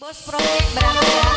Bos Project berangkat.